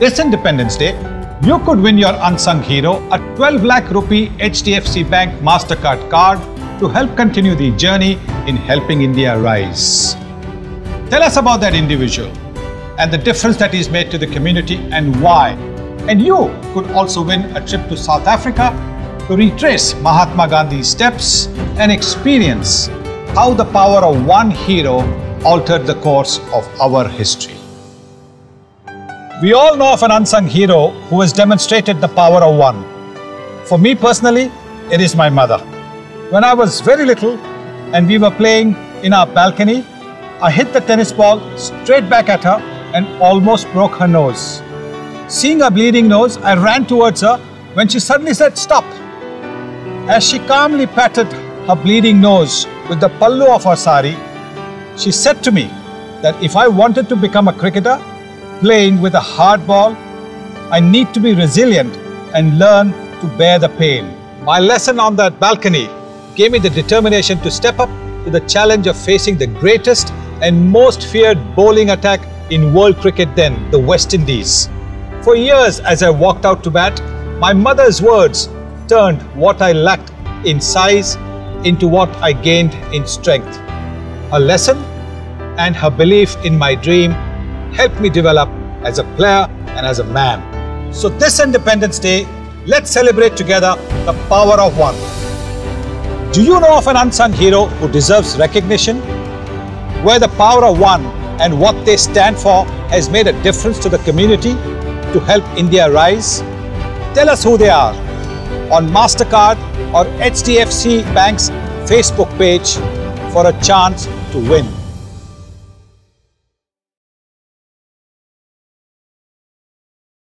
This Independence Day, you could win your unsung hero a 12 lakh rupee HDFC Bank MasterCard card to help continue the journey in helping India rise. Tell us about that individual and the difference that he's made to the community and why. And you could also win a trip to South Africa to retrace Mahatma Gandhi's steps and experience how the power of one hero altered the course of our history. We all know of an unsung hero who has demonstrated the power of one. For me personally, it is my mother. When I was very little and we were playing in our balcony, I hit the tennis ball straight back at her and almost broke her nose. Seeing her bleeding nose, I ran towards her when she suddenly said, Stop! As she calmly patted her bleeding nose with the pallu of her sari, she said to me that if I wanted to become a cricketer, playing with a hard ball, I need to be resilient and learn to bear the pain. My lesson on that balcony gave me the determination to step up to the challenge of facing the greatest and most feared bowling attack in world cricket then, the West Indies. For years, as I walked out to bat, my mother's words turned what I lacked in size into what I gained in strength. Her lesson and her belief in my dream helped me develop as a player and as a man. So, this Independence Day, let's celebrate together the power of one. Do you know of an unsung hero who deserves recognition? Where the power of one and what they stand for has made a difference to the community to help India rise? Tell us who they are on MasterCard or HDFC Bank's Facebook page for a chance to win.